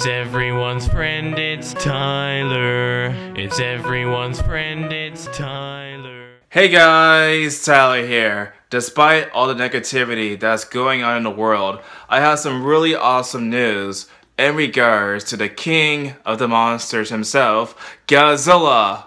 It's everyone's friend, it's Tyler. It's everyone's friend, it's Tyler. Hey guys, Tyler here. Despite all the negativity that's going on in the world, I have some really awesome news in regards to the king of the monsters himself, Godzilla.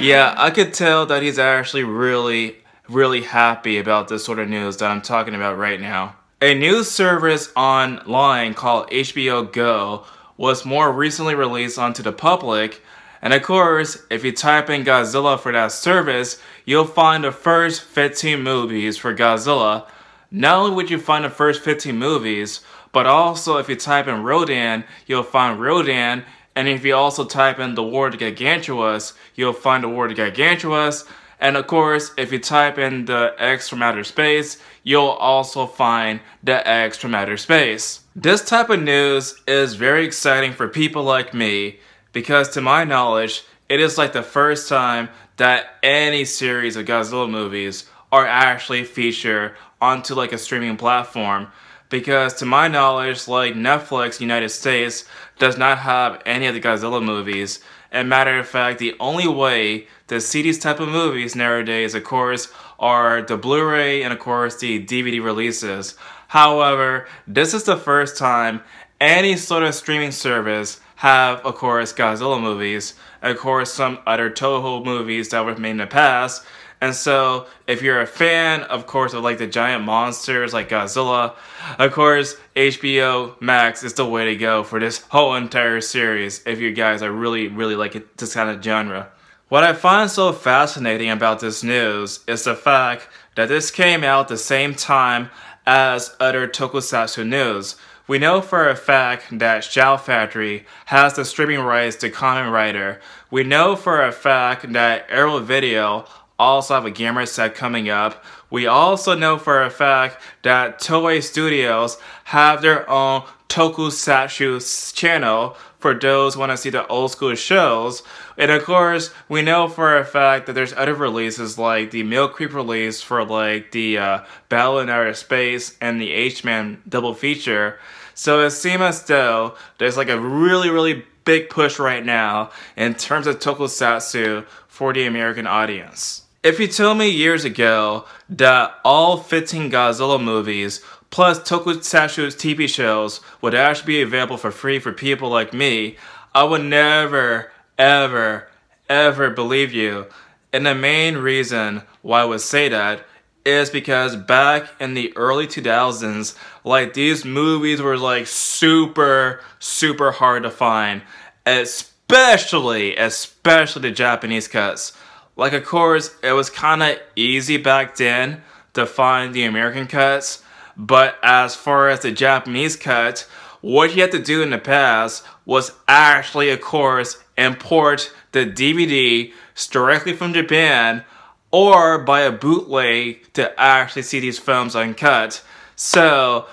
Yeah, I could tell that he's actually really, really happy about this sort of news that I'm talking about right now. A new service online called HBO Go was more recently released onto the public, and of course, if you type in Godzilla for that service, you'll find the first 15 movies for Godzilla. Not only would you find the first 15 movies, but also if you type in Rodan, you'll find Rodan, and if you also type in the War of Gargantuas, you'll find the War of Gargantuas, and of course, if you type in the X from outer space, you'll also find the X from outer space. This type of news is very exciting for people like me because to my knowledge, it is like the first time that any series of Godzilla movies are actually featured onto like a streaming platform because to my knowledge, like Netflix United States does not have any of the Godzilla movies. And matter of fact, the only way to see these type of movies nowadays, of course, are the Blu-ray and of course the DVD releases. However, this is the first time any sort of streaming service have, of course, Godzilla movies, of course, some other Toho movies that were made in the past, and so, if you're a fan, of course, of like the giant monsters like Godzilla, of course, HBO Max is the way to go for this whole entire series if you guys are really, really like it, this kind of genre. What I find so fascinating about this news is the fact that this came out the same time as other tokusatsu news. We know for a fact that Shout Factory has the streaming rights to Kamen Rider. We know for a fact that Arrow Video also have a Gamera set coming up. We also know for a fact that Toei Studios have their own Tokusatsu channel for those who want to see the old school shows. And of course, we know for a fact that there's other releases like the Mill Creek release for like the uh, Battle in Outer Space and the H-Man double feature. So it seems as though there's like a really, really big push right now in terms of Tokusatsu for the American audience. If you told me years ago that all 15 Godzilla movies plus Tokusatsu's TV shows would actually be available for free for people like me, I would never, ever, ever believe you. And the main reason why I would say that is because back in the early 2000s, like these movies were like super, super hard to find, especially, especially the Japanese cuts. Like, of course, it was kind of easy back then to find the American cuts, but as far as the Japanese cuts, what you had to do in the past was actually, of course, import the DVD directly from Japan or buy a bootleg to actually see these films uncut. So,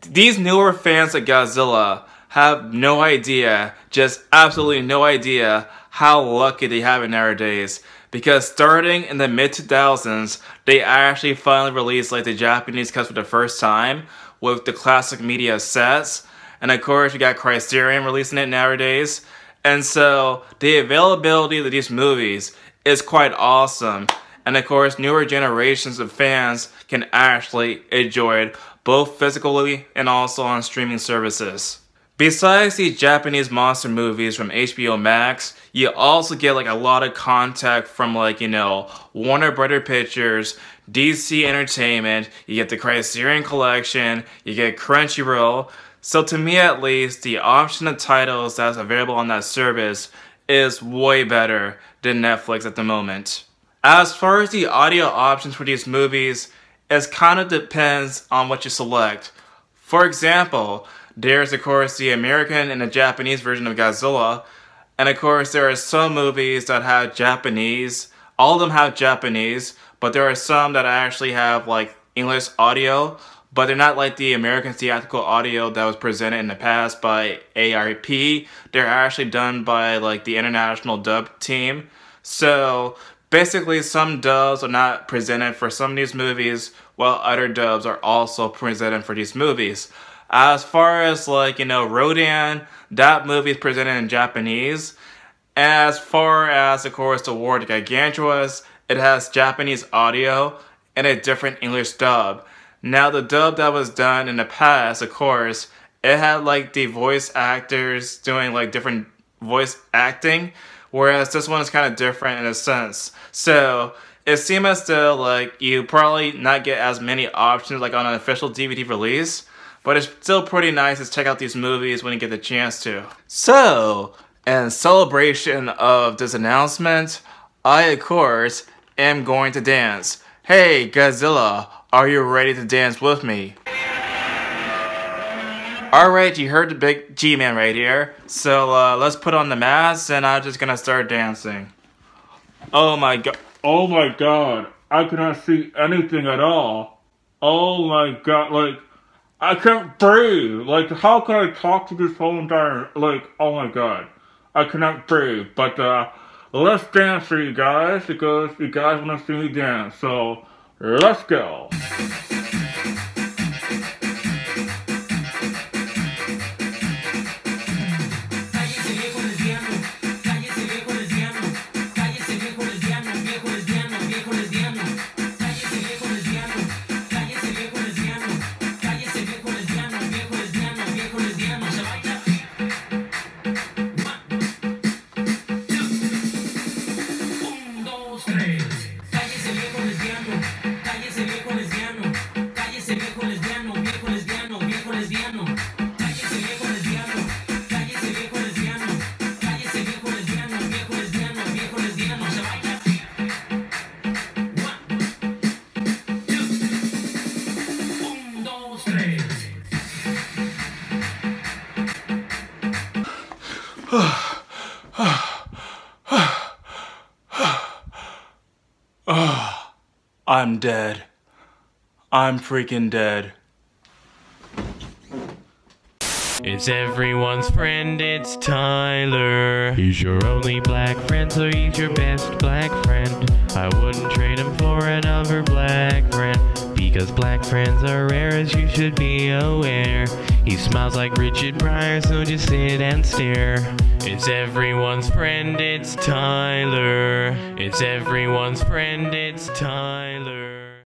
these newer fans of Godzilla have no idea, just absolutely no idea how lucky they have it nowadays because starting in the mid 2000s, they actually finally released like the Japanese cuts for the first time with the classic media sets. And of course, we got Criterion releasing it nowadays. And so the availability of these movies is quite awesome. And of course, newer generations of fans can actually enjoy it both physically and also on streaming services. Besides these Japanese monster movies from HBO Max, you also get like a lot of contact from like, you know, Warner Brother Pictures, DC Entertainment, you get the Criterion Collection, you get Crunchyroll. So to me at least, the option of titles that's available on that service is way better than Netflix at the moment. As far as the audio options for these movies, it kind of depends on what you select. For example, there's, of course, the American and the Japanese version of Godzilla. And of course, there are some movies that have Japanese. All of them have Japanese, but there are some that actually have like English audio, but they're not like the American theatrical audio that was presented in the past by AIP. They're actually done by like the international dub team. So basically, some dubs are not presented for some of these movies, while other dubs are also presented for these movies. As far as like, you know, Rodan, that movie is presented in Japanese. As far as, of course, the War of Gargantuas, it has Japanese audio and a different English dub. Now, the dub that was done in the past, of course, it had like the voice actors doing like different voice acting, whereas this one is kind of different in a sense. So, it seems as though like you probably not get as many options like on an official DVD release, but it's still pretty nice to check out these movies when you get the chance to. So, in celebration of this announcement, I of course am going to dance. Hey Godzilla, are you ready to dance with me? Alright, you heard the big G-Man right here. So uh, let's put on the mask and I'm just gonna start dancing. Oh my god. Oh my god. I cannot see anything at all. Oh my god, like, I can't breathe. Like, how can I talk to this whole entire, like, oh my god. I cannot breathe. But, uh, let's dance for you guys because you guys want to see me dance. So, let's go. I'm dead. I'm freaking dead. It's everyone's friend, it's Tyler. He's your only black friend, so he's your best black friend. I wouldn't trade him for another black friend. Because black friends are rare, as you should be aware. He smiles like Richard Pryor, so just sit and stare. It's everyone's friend, it's Tyler. It's everyone's friend, it's Tyler.